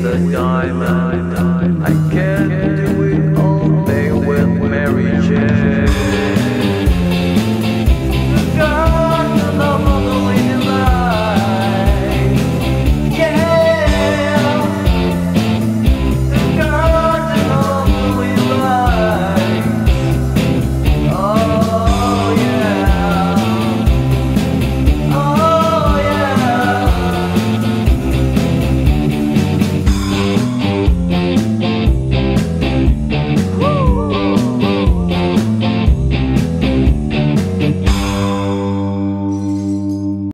The a diamond. I